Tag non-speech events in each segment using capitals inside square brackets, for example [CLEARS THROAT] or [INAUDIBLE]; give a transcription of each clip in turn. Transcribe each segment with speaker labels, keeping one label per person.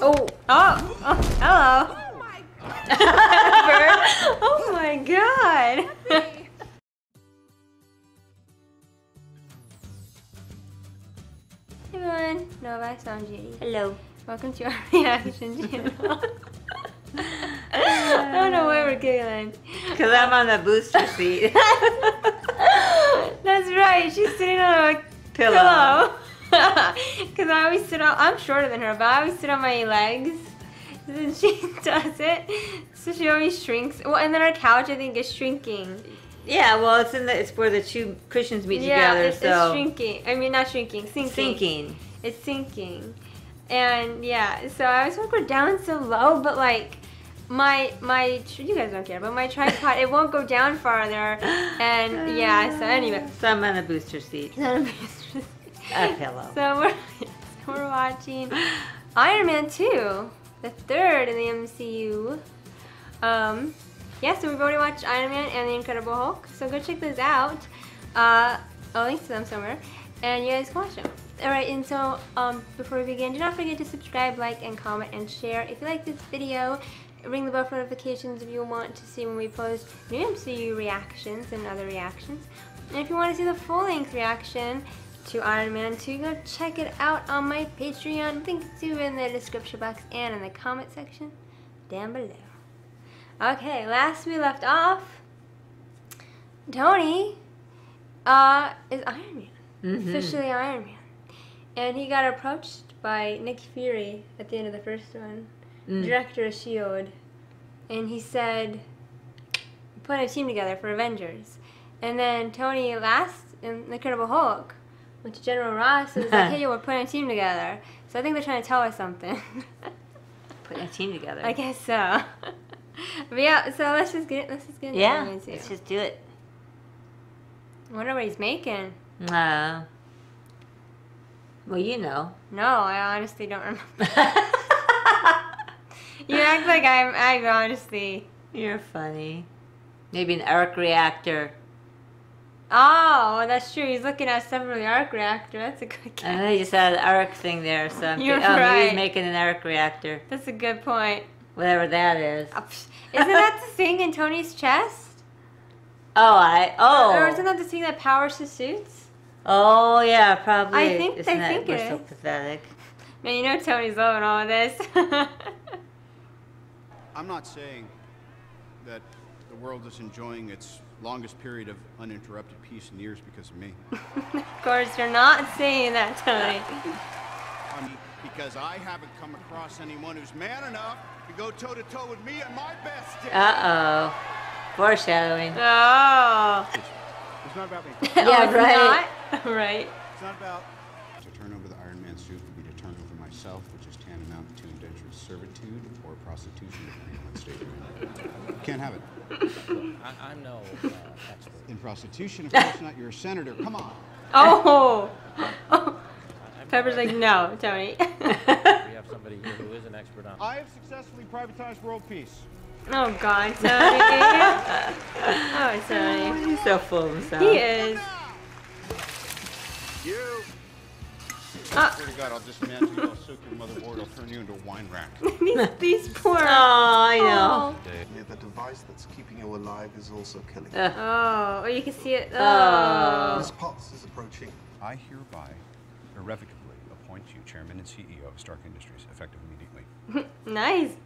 Speaker 1: Oh, oh, oh hello. Oh Bird. [LAUGHS] Oh my god. Hey everyone, Nova Sanji.
Speaker 2: Hello.
Speaker 1: Welcome to our [LAUGHS] reaction channel. [LAUGHS] I don't know why we're giggling.
Speaker 2: Because I'm on the booster seat.
Speaker 1: That's right, she's sitting on a
Speaker 2: Pillow. [LAUGHS]
Speaker 1: Because I always sit on, I'm shorter than her, but I always sit on my legs. And she [LAUGHS] does it. So she always shrinks. Well, and then our couch, I think, is shrinking.
Speaker 2: yeah, well, it's in the it's where the two cushions meet
Speaker 1: yeah,
Speaker 2: together,
Speaker 1: it's
Speaker 2: so
Speaker 1: shrinking. I mean, not shrinking, sinking.
Speaker 2: sinking.
Speaker 1: It's sinking. And yeah, so I was like, we're down so low, but like, my my you guys don't care, but my tripod it won't go down farther, [GASPS] and yeah. So anyway,
Speaker 2: So I'm on the booster seat. [LAUGHS] A pillow.
Speaker 1: So we're [LAUGHS] we're watching Iron Man two, the third in the MCU. Um, yeah, so we've already watched Iron Man and the Incredible Hulk, so go check those out. Uh, I'll link to them somewhere, and you guys can watch them. Alright, and so um, before we begin, do not forget to subscribe, like, and comment, and share. If you like this video, ring the bell for notifications if you want to see when we post new MCU reactions and other reactions. And if you want to see the full-length reaction to Iron Man 2, go check it out on my Patreon. Links to in the description box and in the comment section down below. Okay, last we left off, Tony uh, is Iron Man
Speaker 2: Mhm.
Speaker 1: officially Iron Man. And he got approached by Nick Fury at the end of the first one,
Speaker 2: Mm.
Speaker 1: director of S.H.I.E.L.D. And he said, put a team together for Avengers. And then Tony last in The Incredible Hulk went to General Ross and was like, [LAUGHS] hey, we're putting a team together. So I think they're trying to tell us something. [LAUGHS]
Speaker 2: Putting a team together.
Speaker 1: I guess so. [LAUGHS] but yeah, so let's just get let's just get into
Speaker 2: yeah,
Speaker 1: Iron Man 2.
Speaker 2: let's just do it.
Speaker 1: I wonder what he's making.
Speaker 2: Uh, well, you know.
Speaker 1: No, I honestly don't remember. You act like I'm. I honestly.
Speaker 2: You're funny. Maybe an arc reactor.
Speaker 1: Oh, that's true. He's looking at stuff from the arc reactor. That's a good
Speaker 2: I
Speaker 1: guess.
Speaker 2: know you said an arc thing there, so I'm
Speaker 1: You're
Speaker 2: thinking, oh,
Speaker 1: right.
Speaker 2: he's making an arc reactor.
Speaker 1: That's a good point.
Speaker 2: Whatever that is.
Speaker 1: Uh, Isn't that the thing in Tony's chest? [LAUGHS]
Speaker 2: Oh, I. Oh.
Speaker 1: Or isn't that the thing that powers his suits?
Speaker 2: Oh, yeah, probably.
Speaker 1: I think-
Speaker 2: Isn't
Speaker 1: I
Speaker 2: that,
Speaker 1: think
Speaker 2: we're
Speaker 1: it
Speaker 2: so
Speaker 1: is.
Speaker 2: pathetic.
Speaker 1: Man, you know Tony's loving all of this. [LAUGHS]
Speaker 3: I'm not saying that the world is enjoying its longest period of uninterrupted peace in years because of me. [LAUGHS]
Speaker 1: of course, you're not saying that, Tony.
Speaker 3: I mean, because I haven't come across anyone who's man enough to go toe to toe with me on my best day.
Speaker 2: Uh oh. Foreshadowing.
Speaker 1: Oh.
Speaker 3: It's not about me. [LAUGHS]
Speaker 2: Yeah,
Speaker 1: oh, it's
Speaker 2: right.
Speaker 1: Not? [LAUGHS] right.
Speaker 3: It's not about. To turn over the Iron Man suit would be to turn over myself, which is tantamount to indentured servitude or prostitution, depending on what state you're in. Can't have it.
Speaker 4: I, I'm no uh, expert.
Speaker 3: In prostitution, of course not. You're a senator. Come on.
Speaker 1: Oh. oh. [LAUGHS] Pepper's like, no, Tony. [LAUGHS]
Speaker 4: We have somebody here who is an expert on.
Speaker 3: I have successfully privatized world peace.
Speaker 1: oh, God, Tony. [LAUGHS] oh, Tony.
Speaker 2: He's so full of himself.
Speaker 1: He is.
Speaker 3: You.
Speaker 1: Ah.
Speaker 3: Swear to God, I'll dismantle you. I'll soak your motherboard. I'll turn you into a wine rack. [LAUGHS]
Speaker 1: these, [LAUGHS] these poor.
Speaker 2: Oh, I know.
Speaker 5: Yeah, the device that's keeping you alive is also killing you.
Speaker 2: Ugh.
Speaker 1: Oh, oh, you can see it.
Speaker 2: Oh.
Speaker 5: Miss Potts is approaching.
Speaker 3: I hereby irrevocably appoint you chairman and CEO of Stark Industries, effective immediately. [LAUGHS]
Speaker 1: nice.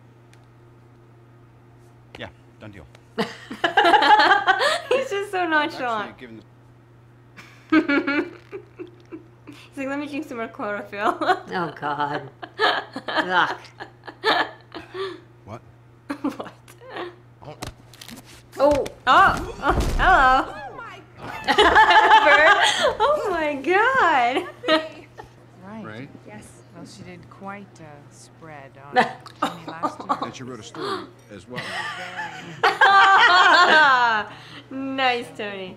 Speaker 3: Yeah, done deal.
Speaker 1: He's just so
Speaker 3: Actually,
Speaker 1: nonchalant.
Speaker 3: Given the
Speaker 1: He's like, let me drink some more chlorophyll.
Speaker 2: Oh, God. [LAUGHS] Ugh.
Speaker 3: what?
Speaker 1: what? Oh, oh, oh, hello. Bird. [LAUGHS] Oh my god.
Speaker 6: Right.
Speaker 3: Right?
Speaker 6: Yes. Well, she did quite a spread on [LAUGHS] Tony last year.
Speaker 3: And she wrote a story as well.
Speaker 1: nice, Tony.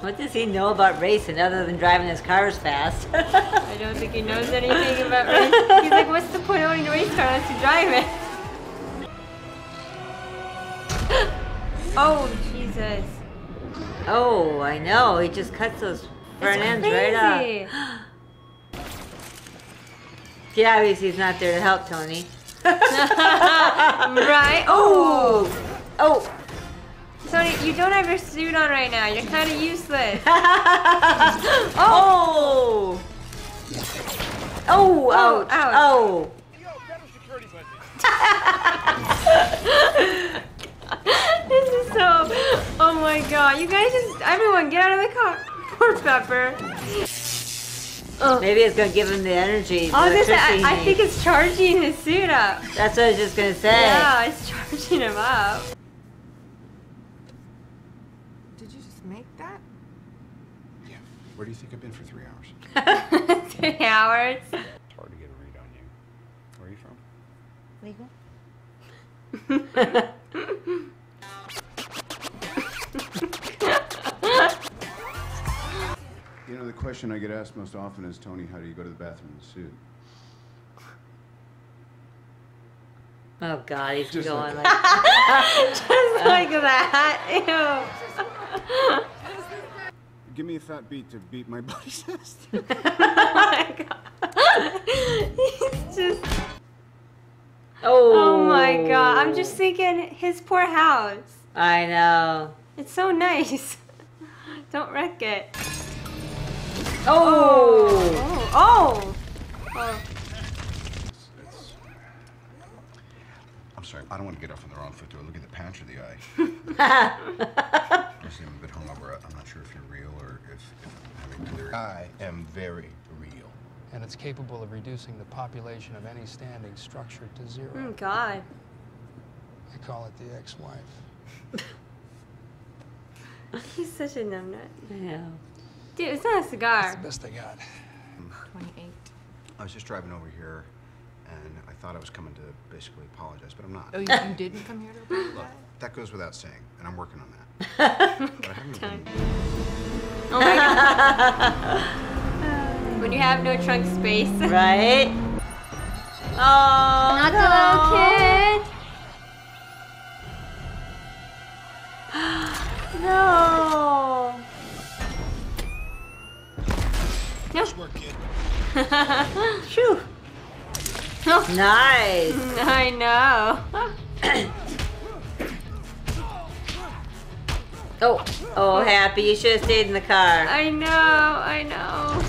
Speaker 2: What does he know about racing other than driving his cars fast? [LAUGHS]
Speaker 1: I don't think he knows anything about racing. He's like, what's the point of owning a race car unless you drive it? [LAUGHS] oh, Jesus.
Speaker 2: oh, I know. He just cuts those front ends right off. He obviously [GASPS] he's not there to help Tony. [LAUGHS]
Speaker 1: right? Oh!
Speaker 2: Oh! oh!
Speaker 1: Tony, you don't have your suit on right now. You're kind of useless. [LAUGHS]
Speaker 2: Oh. Oh. oh! Oh! Ouch!
Speaker 1: ouch.
Speaker 2: Oh! [LAUGHS]
Speaker 1: this is so. Oh my god. You guys just. Everyone, get out of the car. [LAUGHS] Poor Pepper. Oh.
Speaker 2: Maybe it's gonna give him the energy. the
Speaker 1: I was say, I, I think it's charging his suit up.
Speaker 2: That's what I was just gonna say.
Speaker 1: Yeah, it's charging him up.
Speaker 6: Did you just make that?
Speaker 3: Yeah. Where do you think I've been for three hours? [LAUGHS]
Speaker 1: Three hours.
Speaker 3: It's hard to get a read on you. Where are you from?
Speaker 2: Legal?
Speaker 3: You know, the question I get asked most often is, Tony, how do you go to the bathroom in the suit?
Speaker 2: Oh God, he's
Speaker 3: Just
Speaker 2: going
Speaker 3: like
Speaker 2: like. [LAUGHS]
Speaker 1: Just like that. [LAUGHS] Ew.
Speaker 3: Give me a fat beat to beat my [LAUGHS] buddy's chest. [LAUGHS]
Speaker 1: oh my god. He's just.
Speaker 2: Oh.
Speaker 1: Oh my god. I'm just thinking his poor house.
Speaker 2: I know.
Speaker 1: It's so nice. [LAUGHS] Don't wreck it.
Speaker 2: Oh.
Speaker 1: oh. Oh. Oh. oh.
Speaker 3: I'm sorry, I don't want to get off on the wrong foot. Do I look at the patch or the eye? Honestly, I'm a bit hungover. I'm not sure if you're real or if, if I'm having delirium.
Speaker 5: I am very real.
Speaker 7: and it's capable of reducing the population of any standing structure to zero.
Speaker 1: Oh god.
Speaker 7: I call it the ex-wife. [LAUGHS]
Speaker 1: He's such a numbnut.
Speaker 2: I know.
Speaker 1: Dude, it's not a
Speaker 7: That's
Speaker 1: cigar.
Speaker 7: the best I got. Hmm.
Speaker 6: 28.
Speaker 3: I was just driving over here, and I thought I was coming to basically apologize, but I'm not.
Speaker 6: Oh, you, you [LAUGHS] didn't come here to apologize?
Speaker 3: Look, that goes without saying, and I'm working on that. [LAUGHS] but I haven't been.
Speaker 1: Oh my god. [LAUGHS] when you have no trunk space. [LAUGHS]
Speaker 2: Right? Oh.
Speaker 1: Not
Speaker 2: no.
Speaker 1: the little kid. [GASPS]
Speaker 2: No.
Speaker 1: No. [LAUGHS]
Speaker 2: Phew. Nice.
Speaker 1: I know. [CLEARS THROAT]
Speaker 2: Oh. Oh, happy. You should have stayed in the car.
Speaker 1: I know. I know.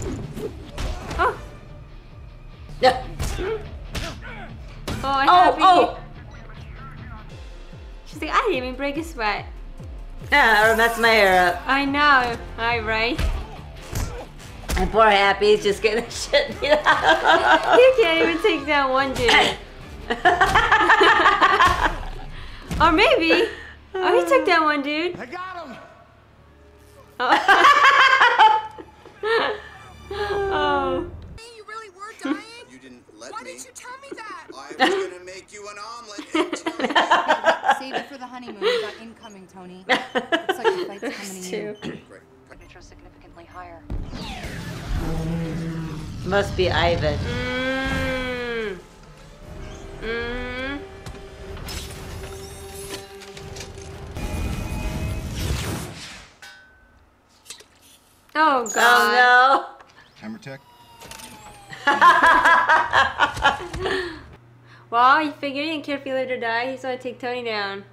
Speaker 1: Oh.
Speaker 2: Yeah. [LAUGHS]
Speaker 1: Oh, I
Speaker 2: Oh, oh.
Speaker 1: She's like, I didn't even break a sweat.
Speaker 2: Yeah, or mess my hair up.
Speaker 1: I know. I right.
Speaker 2: And poor Happy's just getting [LAUGHS] the shit beat out.
Speaker 1: You can't even take down one dude. [LAUGHS] or maybe. Oh, he took down one dude.
Speaker 5: I!
Speaker 1: Oh. oh.
Speaker 8: You really were [LAUGHS] dying?
Speaker 5: You didn't let
Speaker 8: Why
Speaker 5: me.
Speaker 8: didn't you tell me that?
Speaker 5: I was gonna make you an omelet and [LAUGHS] tell
Speaker 9: Save it for the honeymoon. We got incoming, Tony. [LAUGHS] Looks like the flight's coming to you.
Speaker 2: Two. [CLEARS THROAT]
Speaker 5: you. Great.
Speaker 9: Neutral significantly higher.
Speaker 2: Must be Ivan.
Speaker 1: Mm. Mm. Oh god.
Speaker 2: Oh
Speaker 3: Camera tech? [LAUGHS]
Speaker 1: Well, you figured he didn't care if he lived or died. He's gonna take Tony down.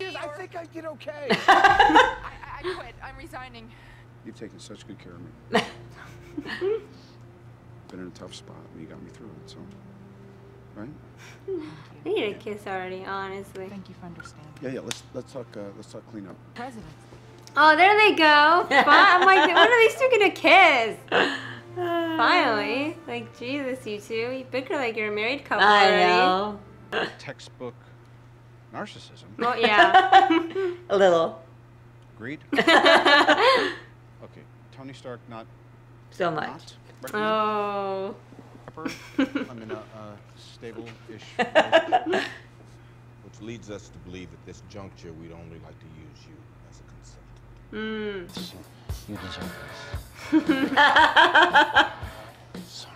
Speaker 7: I think I did okay. [LAUGHS]
Speaker 6: I, I quit. I'm resigning.
Speaker 3: You've taken such good care of me. [LAUGHS] Been in a tough spot, and you got me through it, so. Right?
Speaker 1: I need a kiss already, honestly.
Speaker 6: Thank you for understanding.
Speaker 3: Yeah, yeah. Let's let's talk. Uh, let's talk cleanup.
Speaker 6: President.
Speaker 1: Oh, there they go. Fine. I'm like, when are these two gonna kiss? [LAUGHS] Finally. Like, Jesus, you two. You bicker like you're a married couple
Speaker 2: I
Speaker 1: already.
Speaker 2: know.
Speaker 3: Textbook narcissism.
Speaker 1: Well, yeah. [LAUGHS]
Speaker 2: A little.
Speaker 3: Agreed. [LAUGHS] okay. Tony Stark, not
Speaker 2: So much.
Speaker 3: not.
Speaker 1: oh.
Speaker 3: Pepper. I'm in a uh, stable-ish.
Speaker 10: Which leads us to believe at this juncture we'd only like to use you as a consultant.
Speaker 1: Mm.
Speaker 4: You deserve this. Sorry.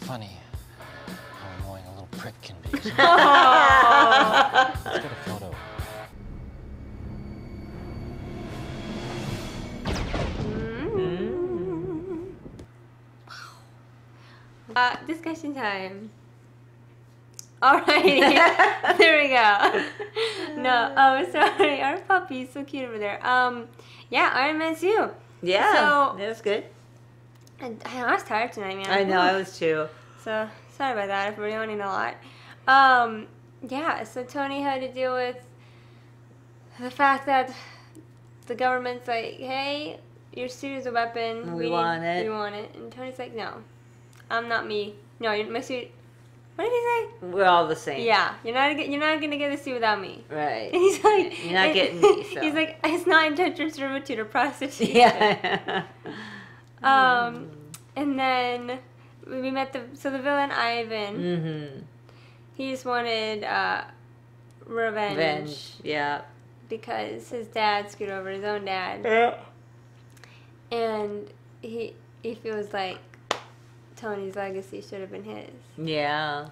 Speaker 4: Funny how annoying a little prick can be. [LAUGHS] Let's get a photo.
Speaker 1: Uh, discussion time. [LAUGHS] Alrighty, [LAUGHS] there we go. [LAUGHS] No, oh sorry, our puppy's so cute over there. Um, yeah, Iron Man suit.
Speaker 2: Yeah,
Speaker 1: So-
Speaker 2: that was good.
Speaker 1: I, I was tired tonight, man.
Speaker 2: I know, I was too.
Speaker 1: So sorry about that if we're yawning a lot. Um, yeah, so Tony had to deal with the fact that the government's like, hey, your suit is a weapon.
Speaker 2: We
Speaker 1: need-
Speaker 2: want it."
Speaker 1: We want it. And Tony's like, no, I'm not me. No, you're, my suit. What did he say?
Speaker 2: We're all the same.
Speaker 1: Yeah, you're not you're not gonna get the suit without me.
Speaker 2: Right.
Speaker 1: And [LAUGHS] he's like,
Speaker 2: You're not
Speaker 1: and-
Speaker 2: getting me, [LAUGHS] so.
Speaker 1: He's like, it's not indentured servitude or prostitution.
Speaker 2: Yeah. [LAUGHS]
Speaker 1: Um, and then we met the so the villain Ivan.
Speaker 2: mm-hmm.
Speaker 1: He just wanted uh, revenge,
Speaker 2: Revenge. Yeah.
Speaker 1: because his dad screwed over his own dad, Yeah. and he he feels like Tony's legacy should have been his.
Speaker 2: Yeah.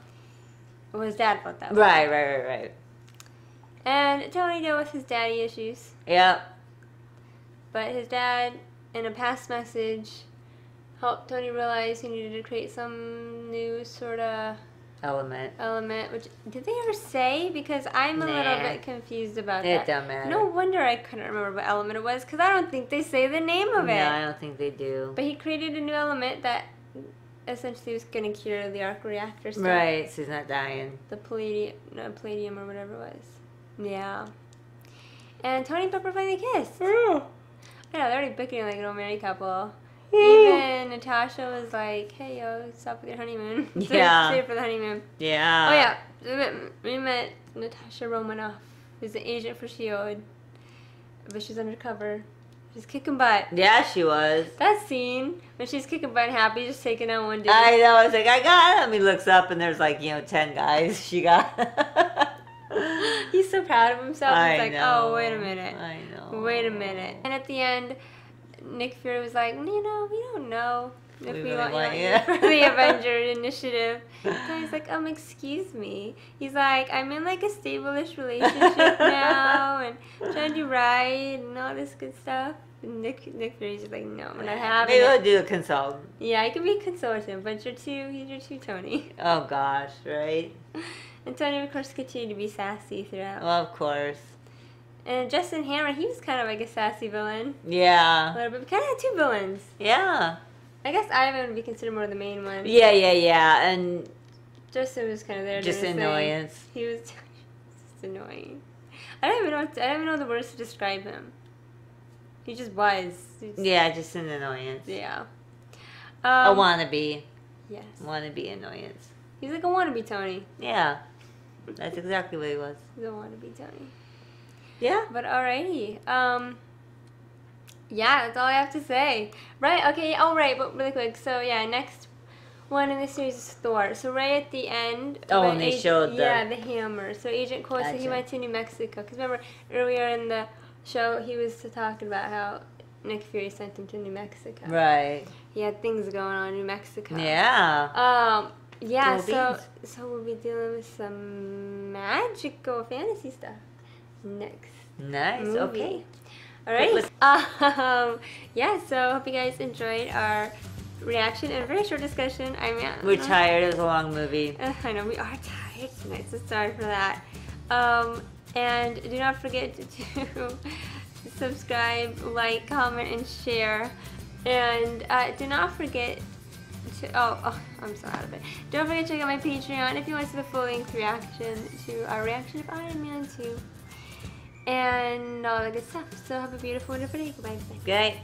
Speaker 1: Well, his dad felt that way.
Speaker 2: Right, right, right, right.
Speaker 1: And Tony dealt with his daddy issues,
Speaker 2: Yep.
Speaker 1: but his dad, in a past message, helped Tony realize he needed to create some new sort of
Speaker 2: Element.
Speaker 1: element. Which did they ever say? Because I'm a little bit confused about
Speaker 2: It
Speaker 1: that.
Speaker 2: don't matter.
Speaker 1: No wonder I couldn't remember what element it was because I don't think they say the name of
Speaker 2: No,
Speaker 1: it.
Speaker 2: I don't think they do.
Speaker 1: But he created a new element that essentially was going to cure the arc reactor stuff.
Speaker 2: Right, so he's not dying.
Speaker 1: The palladium, no, palladium or whatever it was. Yeah. And Tony and Pepper finally kissed. I know, they're already bickering like an old married couple. Even Natasha was like, hey, yo, stop with your honeymoon. [LAUGHS]
Speaker 2: Yeah.
Speaker 1: Save for the honeymoon.
Speaker 2: Yeah.
Speaker 1: Oh yeah, we met, we met Natasha Romanoff, who's an agent for Shield, but she's undercover. She's kicking butt.
Speaker 2: Yeah, she was.
Speaker 1: That scene when she's kicking butt, happy, just taking out one dude.
Speaker 2: I know. I was like, I got him. He looks up and there's like, you know, 10 guys [LAUGHS] she got. [LAUGHS]
Speaker 1: He's so proud of himself.
Speaker 2: I
Speaker 1: He's like, oh,
Speaker 2: know.
Speaker 1: oh wait a minute,
Speaker 2: I know.
Speaker 1: wait a minute. And at the end, Nick Fury was like, you know, we don't know. If
Speaker 2: We
Speaker 1: we,
Speaker 2: really
Speaker 1: want,
Speaker 2: want
Speaker 1: you
Speaker 2: you."
Speaker 1: for the [LAUGHS] Avenger Initiative. And he's like, um, excuse me. He's like, I'm in like a stable-ish relationship [LAUGHS] now, and trying to do right and all this good stuff. And Nick Nick Fury's just like, no, we're not having
Speaker 2: Maybe
Speaker 1: it.
Speaker 2: we'll do a consultant.
Speaker 1: Yeah, he could be a consultant, but you're too, you're too Tony.
Speaker 2: Oh gosh, right? [LAUGHS]
Speaker 1: And Tony, of course, continued to be sassy throughout.
Speaker 2: Well, of course.
Speaker 1: And Justin Hammer, he was kind of like a sassy villain.
Speaker 2: Yeah.
Speaker 1: A little bit. We kind of had two villains.
Speaker 2: Yeah.
Speaker 1: I guess Ivan would be considered more of the main one.
Speaker 2: Yeah, yeah, yeah. And
Speaker 1: Justin was kind of there.
Speaker 2: just
Speaker 1: thing.
Speaker 2: annoyance.
Speaker 1: He was [LAUGHS] just annoying. I don't even know. To, I don't even know the words to describe him. He just was. He just-
Speaker 2: Yeah, just an annoyance.
Speaker 1: Yeah.
Speaker 2: a
Speaker 1: Um,
Speaker 2: wannabe.
Speaker 1: Yes.
Speaker 2: Wannabe annoyance.
Speaker 1: He's like a wannabe Tony.
Speaker 2: Yeah. That's exactly what he was.
Speaker 1: He's a wannabe Tony.
Speaker 2: Yeah.
Speaker 1: But alrighty. Um. Yeah, that's all I have to say. Right. Okay. all right. But really quick. So yeah, next one in the series is Thor. So right at the end.
Speaker 2: Oh,
Speaker 1: when
Speaker 2: they showed the-
Speaker 1: Yeah, the hammer. So Agent Cole said he
Speaker 2: Gotcha.
Speaker 1: went to New Mexico. Cause remember earlier in the show he was talking about how Nick Fury sent him to New Mexico.
Speaker 2: Right.
Speaker 1: He had things going on in New Mexico.
Speaker 2: Yeah.
Speaker 1: Um. Yeah.
Speaker 2: Cool
Speaker 1: so
Speaker 2: beans.
Speaker 1: so we'll be dealing with some magical fantasy stuff next
Speaker 2: Nice.
Speaker 1: movie.
Speaker 2: Okay.
Speaker 1: All right. [LAUGHS] Um, yeah. So hope you guys enjoyed our reaction and very short discussion. I mean,
Speaker 2: We're tired. It was a long movie.
Speaker 1: Uh, [LAUGHS] I know we are tired tonight, so sorry for that. Um, and do not forget [LAUGHS] to subscribe, like, comment, and share. And uh, do not forget to oh, oh I'm so out of it. Don't forget to check out my Patreon if you want to see the full length reaction to our reaction of Iron Man 2 and all that good stuff. So have a beautiful, wonderful day. Goodbye.
Speaker 2: Okay.